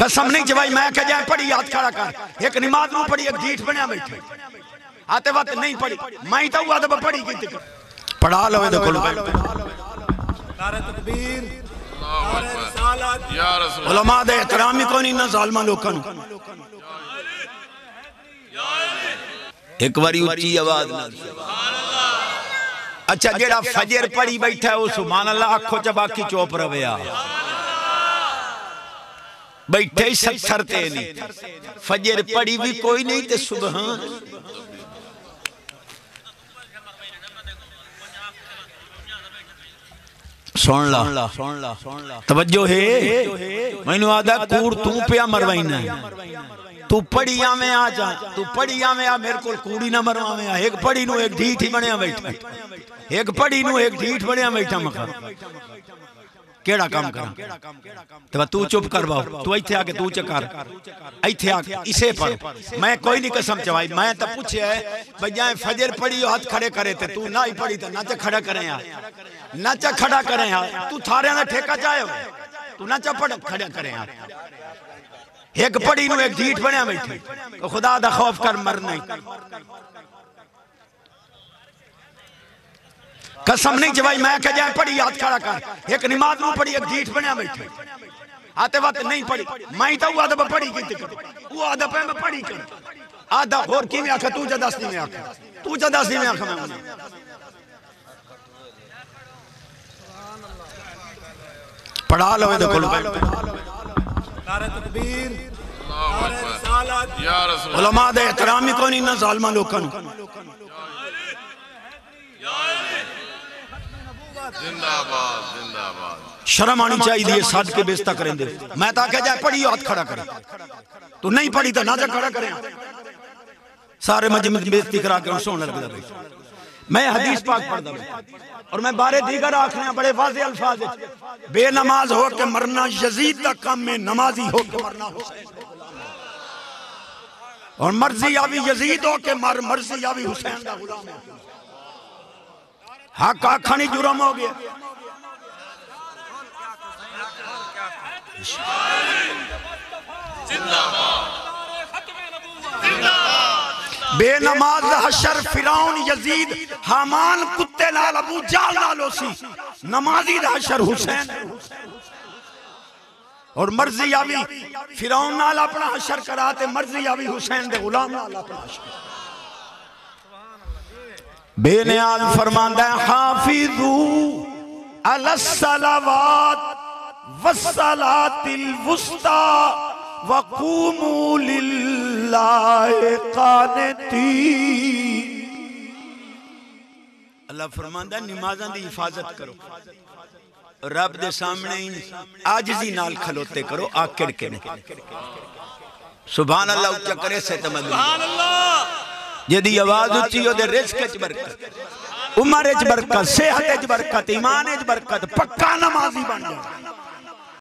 कसम नहीं जवाई मैं कह जाए पढ़ी हाथ खड़ा कर। एक नमाज़ नु पढ़ी एक जीठ बनया बैठे। आते वक्त नहीं पढ़ी। मैं तो हुआ तो पढ़ी की पढ़ा लो इधर कोल नारे तकबीर। नारे रिसालत। या रसूल। उलमा दे एहतराम ही कोनी ना जालमा लोकां नु। एक बारी ऊँची आवाज़ अच्छा जेड़ा फजर पढ़ी बैठा है वो सुभान अल्लाह आखो च बाकी चुप रवे बैठे ही सत्तर ते नहीं फजर पढ़ी भी कोई नहीं ते सुबहान सुन ला। सुन ला तवज्जो है। मैनू आदा कूड़ तू पिया मरवाइना तू पढ़ी आवे आ जा तू पढ़ी आवे आ मेरे को कूड़ी ना मरवावे आ। एक पढ़ी नु एक ढीठ ही बनया बैठा। एक पढ़ी नु एक ढीठ बनया बैठा मखा। केड़ा काम करा? तो तू चुप कर बाऊ तू इथे आके तू चकर इथे आके इसे पर। मैं कोई नहीं कसम चवाई मैं तो पूछे है भैया फजर पढ़ी हो, हाथ खड़े करे थे तू ना ही पढ़ी तो नच खड़ा करे यार। नच खड़ा करे यार। तू थारे ना ठेका चाहे तू नच पढ़ खड़ा करे यार। एक पढ़ी नु एक ढीठ बनया बैठी। खुदा दा खौफ कर मर नहीं कसम नहीं जवाई मैं कह जाए पढ़ी हाथ खड़ा कर। एक नमाज़ नु पढ़ी एक ढीठ बनया बैठे। आते वक्त नहीं पढ़ी। मैं तो तो पढ़ी की वो आधा पे मैं पढ़ी कर। आधा और की में आखा तू जा दस में आखा। तू जा दस में आखा मैं पढ़ा लो इधर कोल नारे तकबीर। अल्लाहु नारे अकबर। रिसालत। या रसूल। उलमा दे एहतराम ही कोनी ना जालमा लोकां नु। जिंदाबाद। जिंदाबाद शर्म आनी चाहिए सद के बेइज्जता करें दे मैं तो कह जाए पढ़ी हाथ खड़ा करे। तू नहीं पढ़ी तो ना जा खड़ा करे। सारे मजमे की बेइज्जती करा के सोने लग जाता मैं हदीस पाक पढ़दा हूँ। और मैं बारे दीगर आखने बड़े वाजे अल्फाज बेनमाज हो के मरना यजीद का काम में नमाजी हो के मरना हुसैन और मर्ज़ी आवी यजीद हो के मर मर्ज़ी आवी हुसैन का गुलाम हक आखनी जुर्म हो गया? बेनमाज हशर, फिरौन, यजीद, हामान, कुत्ते नाल अबू जाल नाल होसी नमाजी हशर हुसैन। और मर्ज़ी आवी फिरौन नाल अपना हशर कराते मर्ज़ी आवी हुसैन दे गुलाम नाल अपना हशर। बेनियाज फरमांदा है, हाफिजू अलसलावात वस्सलातिल वुस्ता वकूमू लिल्लाहि कानिती. अल्लाह फरमांदा नमाज़ां दी हिफाजत करो। रब दे सामने ही आजिजी नाल खलोते करो आकड़ के सुभान अल्लाह, उच्चा करे से तमद जेदी आवाज़ ओदे रिस्क बरकत। उमर बरकत। सेहत बरकत ईमान बरकत पक्का नमाजी बन जाए